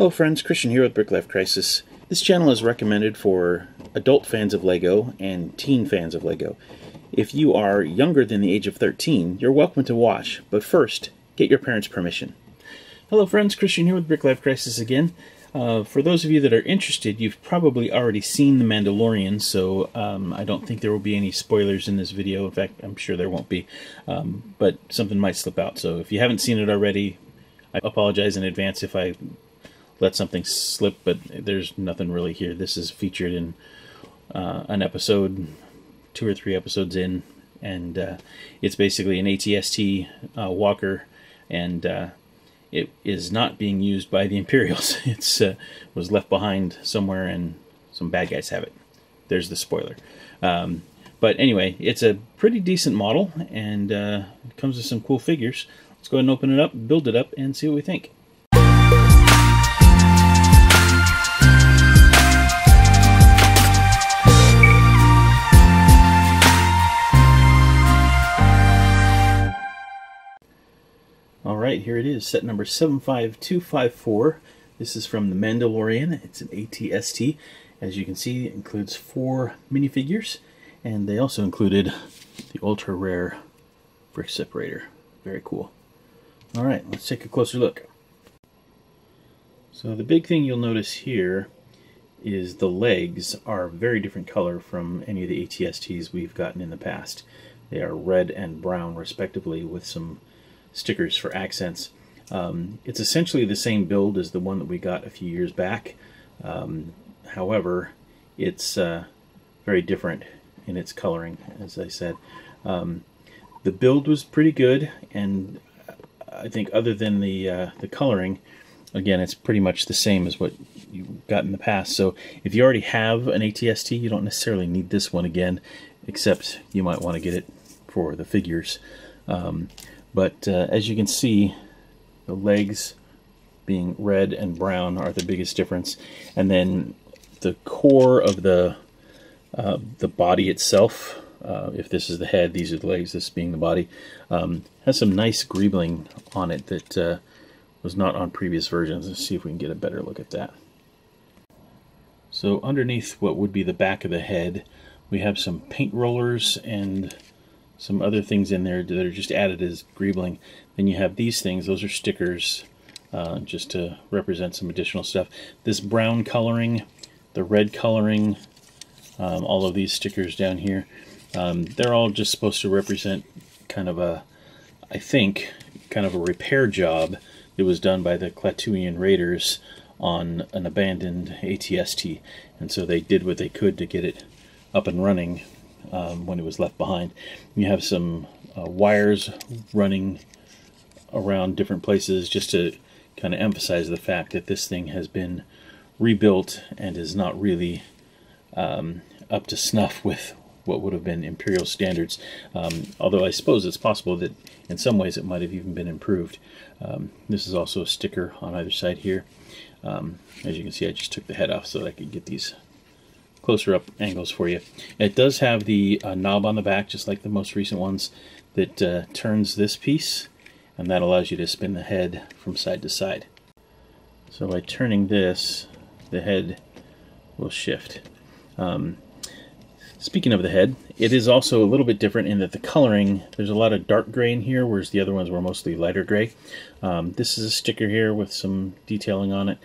Hello friends, Christian here with Brick Life Crisis. This channel is recommended for adult fans of LEGO and teen fans of LEGO. If you are younger than the age of 13, you're welcome to watch, but first, get your parents' permission. Hello friends, Christian here with Brick Life Crisis again. Uh, for those of you that are interested, you've probably already seen The Mandalorian, so um, I don't think there will be any spoilers in this video. In fact, I'm sure there won't be, um, but something might slip out. So if you haven't seen it already, I apologize in advance if I let something slip, but there's nothing really here. This is featured in uh, an episode, two or three episodes in, and uh, it's basically an ATST uh, walker, and uh, it is not being used by the Imperials. It's uh, was left behind somewhere, and some bad guys have it. There's the spoiler. Um, but anyway, it's a pretty decent model, and uh, it comes with some cool figures. Let's go ahead and open it up, build it up, and see what we think. All right, here it is, set number 75254. This is from The Mandalorian. It's an ATST. As you can see, it includes four minifigures, and they also included the ultra rare brick separator. Very cool. All right, let's take a closer look. So the big thing you'll notice here is the legs are very different color from any of the ATSTs we've gotten in the past. They are red and brown respectively with some stickers for accents. Um, it's essentially the same build as the one that we got a few years back. Um, however, it's uh, very different in its coloring, as I said. Um, the build was pretty good, and I think other than the uh, the coloring, again, it's pretty much the same as what you got in the past. So if you already have an ATST, you don't necessarily need this one again, except you might want to get it for the figures. Um, but uh, as you can see, the legs being red and brown are the biggest difference. And then the core of the uh, the body itself, uh, if this is the head, these are the legs, this being the body, um, has some nice greebling on it that uh, was not on previous versions. Let's see if we can get a better look at that. So underneath what would be the back of the head, we have some paint rollers and some other things in there that are just added as greebling. Then you have these things, those are stickers, uh, just to represent some additional stuff. This brown coloring, the red coloring, um, all of these stickers down here, um, they're all just supposed to represent kind of a, I think, kind of a repair job that was done by the Klatooinian Raiders on an abandoned ATST. And so they did what they could to get it up and running um, when it was left behind. You have some uh, wires running around different places just to kind of emphasize the fact that this thing has been rebuilt and is not really um, up to snuff with what would have been imperial standards. Um, although I suppose it's possible that in some ways it might have even been improved. Um, this is also a sticker on either side here. Um, as you can see, I just took the head off so that I could get these closer up angles for you. It does have the uh, knob on the back, just like the most recent ones, that uh, turns this piece, and that allows you to spin the head from side to side. So by turning this, the head will shift. Um, speaking of the head, it is also a little bit different in that the coloring, there's a lot of dark gray in here, whereas the other ones were mostly lighter gray. Um, this is a sticker here with some detailing on it.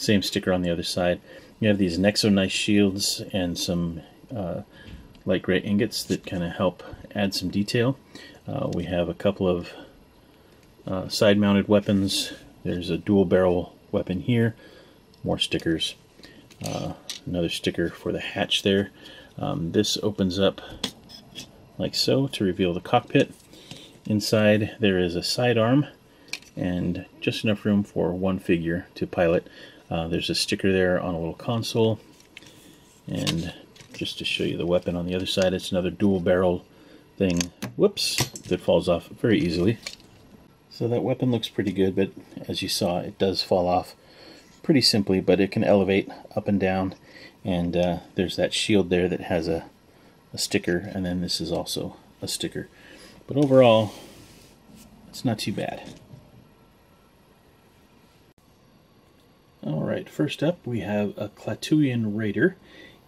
Same sticker on the other side. You have these Nexo Knights shields and some uh, light gray ingots that kind of help add some detail. Uh, we have a couple of uh, side-mounted weapons. There's a dual barrel weapon here. More stickers. Uh, another sticker for the hatch there. Um, this opens up like so to reveal the cockpit. Inside there is a sidearm and just enough room for one figure to pilot. Uh, there's a sticker there on a little console. And just to show you the weapon on the other side, it's another dual barrel thing. Whoops, that falls off very easily. So that weapon looks pretty good, but as you saw, it does fall off pretty simply, but it can elevate up and down. And uh, there's that shield there that has a, a sticker, and then this is also a sticker. But overall, it's not too bad. Alright, first up we have a Klatooinian Raider.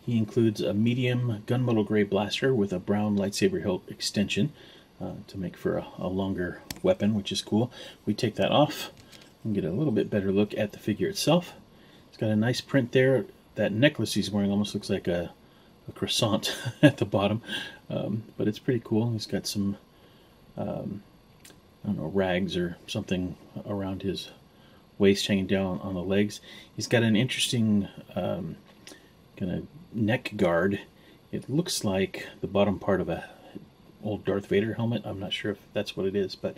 He includes a medium gunmetal gray blaster with a brown lightsaber hilt extension uh, to make for a, a, longer weapon, which is cool. We take that off and get a little bit better look at the figure itself. It's got a nice print there. That necklace he's wearing almost looks like a, a croissant at the bottom, um, but it's pretty cool. He's got some, um, I don't know, rags or something around his waist hanging down on the legs. He's got an interesting um, kind of neck guard. It looks like the bottom part of a old Darth Vader helmet. I'm not sure if that's what it is, but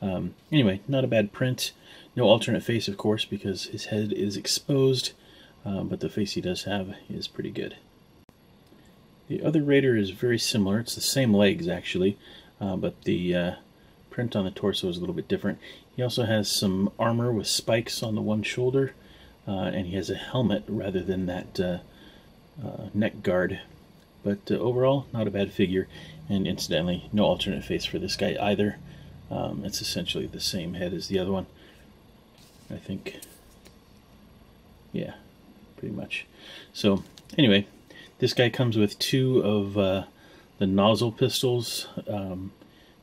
um, anyway, not a bad print. No alternate face, of course, because his head is exposed, uh, but the face he does have is pretty good. The other Raider is very similar. It's the same legs, actually, uh, but the uh, print on the torso is a little bit different. He also has some armor with spikes on the one shoulder, uh, and he has a helmet rather than that uh, uh, neck guard. But uh, overall, not a bad figure, and incidentally, no alternate face for this guy either. Um, it's essentially the same head as the other one. I think, yeah, pretty much. So anyway, this guy comes with two of uh, the nozzle pistols um,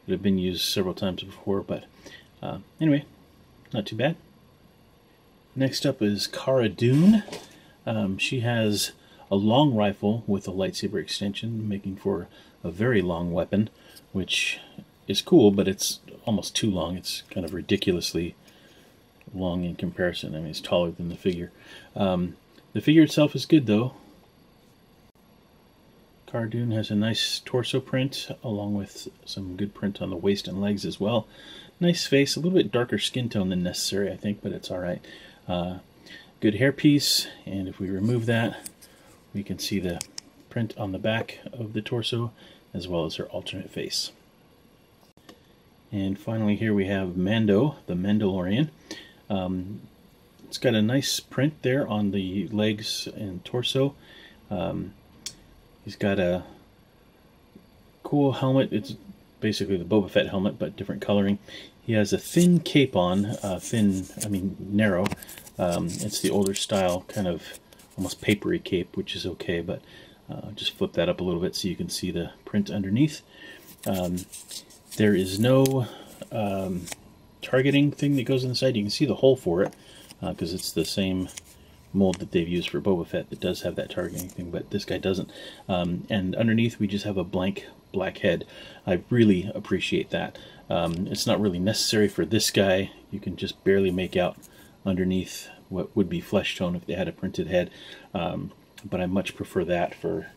that have been used several times before, but uh, anyway, not too bad. Next up is Cara Dune. Um, she has a long rifle with a lightsaber extension, making for a very long weapon, which is cool, but it's almost too long. It's kind of ridiculously long in comparison. I mean, it's taller than the figure. Um, the figure itself is good, though. Cara Dune has a nice torso print, along with some good print on the waist and legs as well. Nice face, a little bit darker skin tone than necessary, I think, but it's alright. Uh, good hairpiece, and if we remove that, we can see the print on the back of the torso, as well as her alternate face. And finally here we have Mando, the Mandalorian. Um, it's got a nice print there on the legs and torso. Um, he's got a cool helmet. It's basically the Boba Fett helmet, but different coloring. He has a thin cape on, uh, thin, I mean narrow. Um, it's the older style, kind of almost papery cape, which is okay, but uh, just flip that up a little bit so you can see the print underneath. Um, there is no um, targeting thing that goes inside. You can see the hole for it because uh, it's the same mold that they've used for Boba Fett that does have that targeting thing, but this guy doesn't. Um, and underneath we just have a blank black head. I really appreciate that. Um, it's not really necessary for this guy. You can just barely make out underneath what would be flesh tone if they had a printed head. Um, but I much prefer that for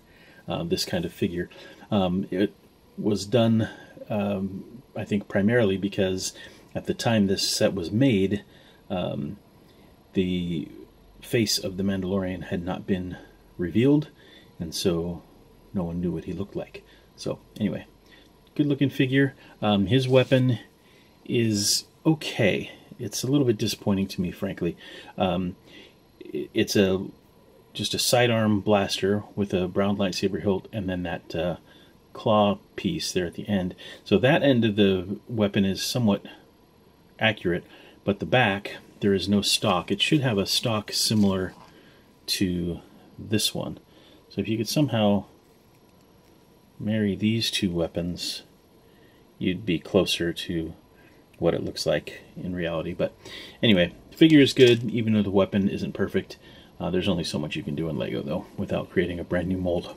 uh, this kind of figure. Um, it was done, um, I think, primarily because at the time this set was made, um, the face of the Mandalorian had not been revealed, and so no one knew what he looked like. So, anyway, good looking figure. Um, his weapon is okay. It's a little bit disappointing to me, frankly. Um, it's a just a sidearm blaster with a brown lightsaber hilt and then that uh, claw piece there at the end. So that end of the weapon is somewhat accurate, but the back, there is no stock. It should have a stock similar to this one. So if you could somehow marry these two weapons, you'd be closer to what it looks like in reality. But anyway, the figure is good, even though the weapon isn't perfect. Uh, there's only so much you can do in LEGO, though, without creating a brand new mold.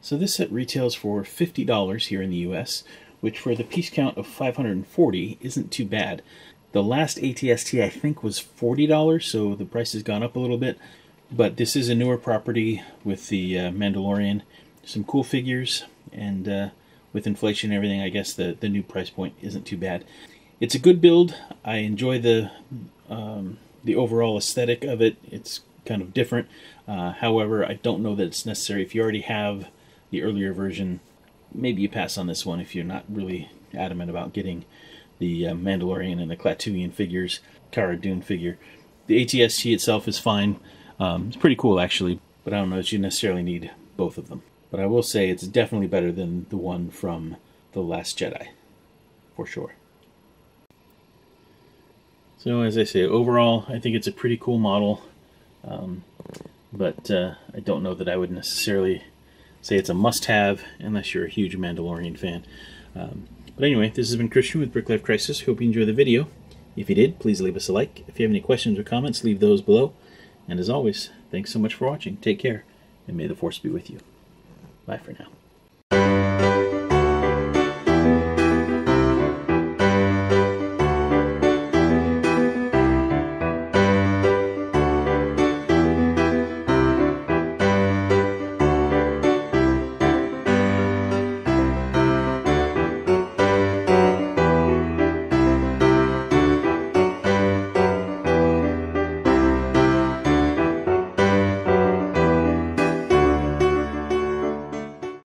So this set retails for $50 here in the US, which for the piece count of 540 isn't too bad. The last ATST I think was $40, so the price has gone up a little bit. But this is a newer property with the uh, Mandalorian. Some cool figures, and uh, with inflation and everything, I guess the, the new price point isn't too bad. It's a good build. I enjoy the um, the overall aesthetic of it. It's kind of different. Uh, however, I don't know that it's necessary. If you already have the earlier version, maybe you pass on this one if you're not really adamant about getting the uh, Mandalorian and the Klatooinian figures, Cara Dune figure. The ATST itself is fine. Um, it's pretty cool actually, but I don't know that you necessarily need both of them. But I will say it's definitely better than the one from The Last Jedi, for sure. So as I say, overall, I think it's a pretty cool model, um, but uh, I don't know that I would necessarily say it's a must-have unless you're a huge Mandalorian fan. Um, but anyway, this has been Christian with Brick Life Crisis. Hope you enjoyed the video. If you did, please leave us a like. If you have any questions or comments, leave those below. And as always, thanks so much for watching. Take care, and may the Force be with you. Bye for now.